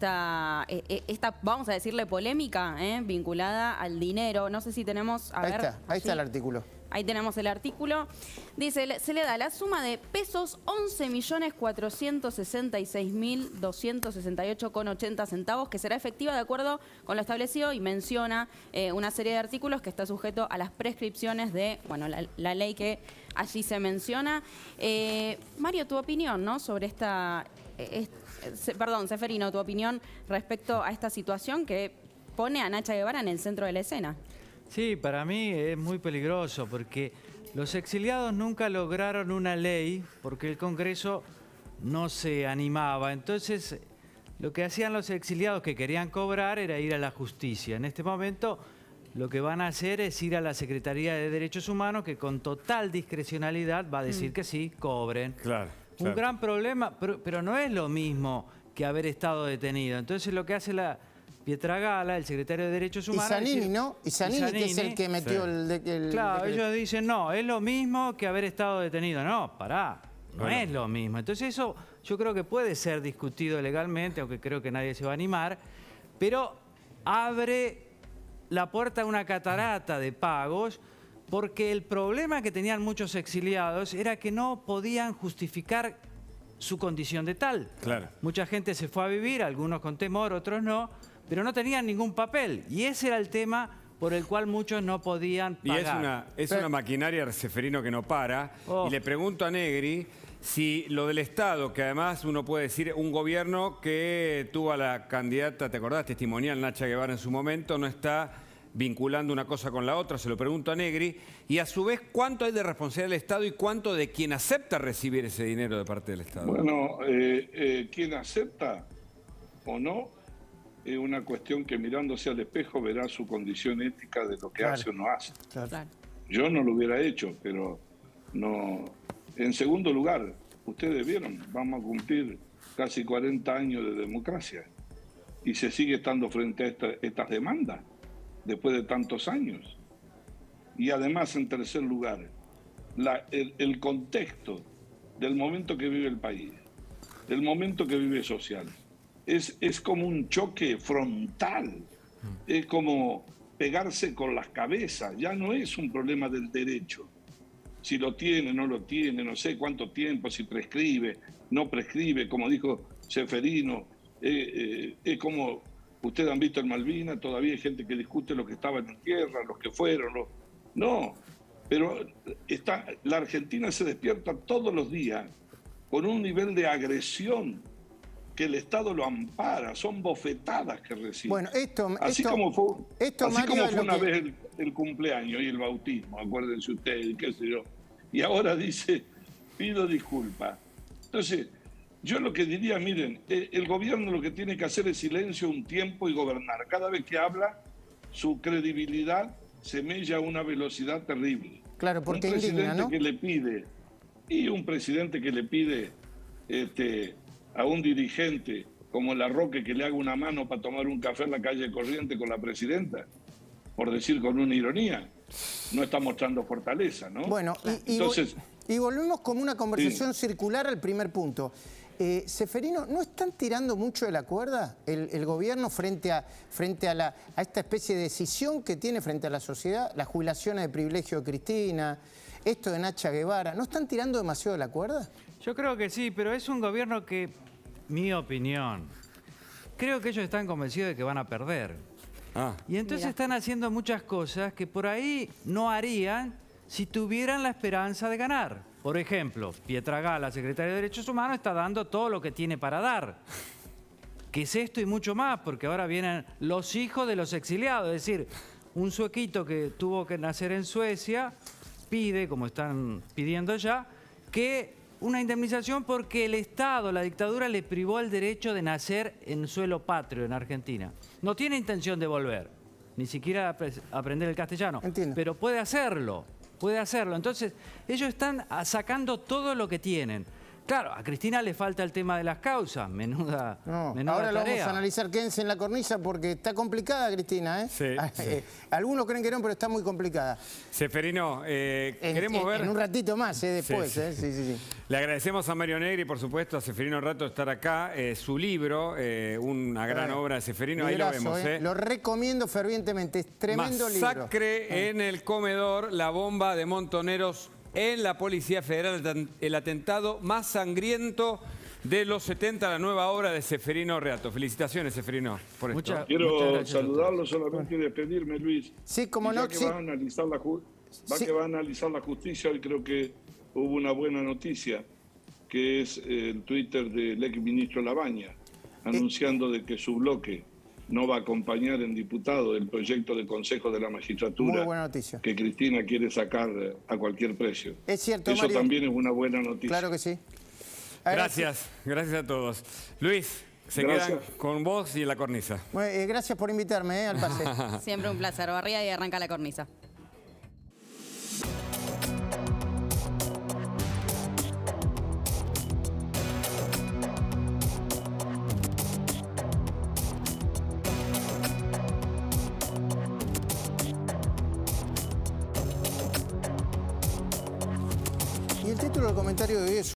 esta, eh, eh, esta vamos a decirle, polémica eh, vinculada al dinero. No sé si tenemos... A ahí ver, está, ahí está el artículo. Ahí tenemos el artículo. Dice, se le da la suma de pesos 11.466.268,80 centavos, que será efectiva de acuerdo con lo establecido y menciona eh, una serie de artículos que está sujeto a las prescripciones de, bueno, la, la ley que allí se menciona. Eh, Mario, tu opinión, ¿no? Sobre esta, eh, es- perdón, Seferino, tu opinión respecto a esta situación que pone a Nacha Guevara en el centro de la escena. Sí, para mí es muy peligroso porque los exiliados nunca lograron una ley porque el Congreso no se animaba. Entonces, lo que hacían los exiliados que querían cobrar era ir a la justicia. En este momento, lo que van a hacer es ir a la Secretaría de Derechos Humanos que con total discrecionalidad va a decir que sí, cobren. Claro, Un gran problema, pero, pero no es lo mismo que haber estado detenido. Entonces, lo que hace la Pietragala, el secretario de Derechos Y Humanos... es Zanini, decir- ¿no? Y Zanini, que es el que metió Sí. el, de- el Claro, ellos dicen, no, es lo mismo que haber estado detenido. No, pará, no Bueno. es lo mismo. Entonces eso yo creo que puede ser discutido legalmente, aunque creo que nadie se va a animar, pero abre la puerta a una catarata de pagos, porque el problema que tenían muchos exiliados era que no podían justificar su condición de tal. Claro. Mucha gente se fue a vivir, algunos con temor, otros no, pero no tenían ningún papel. Y ese era el tema por el cual muchos no podían Y pagar. es una, es una maquinaria Seferino que no para. Oh. Y le pregunto a Negri si lo del Estado, que además uno puede decir, un gobierno que tuvo a la candidata, ¿te acordás? Testimonial Nacha Guevara en su momento, no está vinculando una cosa con la otra, se lo pregunto a Negri. Y a su vez, ¿cuánto hay de responsabilidad del Estado y cuánto de quien acepta recibir ese dinero de parte del Estado? Bueno, eh, eh, quien acepta o no es una cuestión que mirándose al espejo verá su condición ética de lo que Claro. hace o no hace. Claro. Yo no lo hubiera hecho, pero no. En segundo lugar, ustedes vieron, vamos a cumplir casi 40 años de democracia y se sigue estando frente a esta- estas demandas después de tantos años. Y además, en tercer lugar, la- el, el contexto del momento que vive el país, del momento que vive social, es, es como un choque frontal, es como pegarse con las cabezas, ya no es un problema del derecho, si lo tiene, no lo tiene, no sé cuánto tiempo, si prescribe, no prescribe, como dijo Seferino, eh, eh, es como ustedes han visto en Malvinas, todavía hay gente que discute lo que estaban en tierra, los que fueron, los... no, pero está, la Argentina se despierta todos los días con un nivel de agresión que el Estado lo ampara, son bofetadas que recibe. Bueno, esto, Así esto, como fue, esto, así Mario, como fue una que- vez el, el cumpleaños y el bautismo, acuérdense ustedes, qué sé yo. Y ahora dice, pido disculpas. Entonces, yo lo que diría, miren, eh, el gobierno lo que tiene que hacer es silencio un tiempo y gobernar. Cada vez que habla, su credibilidad se mella a una velocidad terrible. Claro, porque un presidente indigna, ¿no? que le pide, y un presidente que le pide este, a un dirigente como la Roque que le haga una mano para tomar un café en la calle corriente con la presidenta, por decir con una ironía, no está mostrando fortaleza, ¿no? Bueno, y, y entonces, y volvemos como una conversación circular al primer punto. Eh, Seferino, ¿no están tirando mucho de la cuerda el, el gobierno frente, a, frente a, la, a esta especie de decisión que tiene frente a la sociedad? Las jubilaciones de privilegio de Cristina, esto de Nacha Guevara, ¿no están tirando demasiado de la cuerda? Yo creo que sí, pero es un gobierno que, mi opinión, creo que ellos están convencidos de que van a perder. Ah, Y entonces Mira. están haciendo muchas cosas que por ahí no harían si tuvieran la esperanza de ganar. Por ejemplo, Pietragala, secretario de Derechos Humanos, está dando todo lo que tiene para dar. Que es esto y mucho más, porque ahora vienen los hijos de los exiliados. Es decir, un suequito que tuvo que nacer en Suecia pide, como están pidiendo ya, que una indemnización porque el Estado, la dictadura, le privó el derecho de nacer en suelo patrio, en Argentina. No tiene intención de volver, ni siquiera apre- aprender el castellano, Entiendo. pero puede hacerlo, puede hacerlo. Entonces, ellos están sacando todo lo que tienen. Claro, a Cristina le falta el tema de las causas, menuda, No, menuda ahora lo vamos a analizar. Quédense en la cornisa porque está complicada, Cristina. ¿eh? Sí, Ah, sí. eh, algunos creen que no, pero está muy complicada. Seferino, eh, En, queremos en- ver... en un ratito más, ¿eh? después. Sí, sí. ¿eh? Sí, sí, sí. Le agradecemos a Mario Negri, por supuesto, a Seferino Rato estar acá. Eh, su libro, eh, una gran Eh, obra de Seferino, ahí lo vemos. ¿eh? ¿eh? Lo recomiendo fervientemente. Es tremendo libro. Masacre en el comedor, la bomba de montoneros en la Policía Federal, el- atentado más sangriento de los 70, la nueva obra de Seferino Reato. Felicitaciones, Seferino, por esto. Muchas- muchas Quiero gracias saludarlo solamente y despedirme, Luis. Sí, como Y no, que sí. va a analizar la ju- va Sí. que va a analizar la justicia, hoy creo que hubo una buena noticia, que es eh, el Twitter del ex ministro Labaña, anunciando de que su bloque no va a acompañar en diputado el proyecto de Consejo de la Magistratura Muy buena noticia. que Cristina quiere sacar a cualquier precio. Es cierto, Eso Mario. también es una buena noticia. Claro que sí. Gracias, gracias a todos. Luis, se Gracias. quedan con vos y en la cornisa. Bueno, eh, gracias por invitarme ¿eh? al pase. Siempre un placer. Barría y arranca la cornisa. Título del comentario de hoy es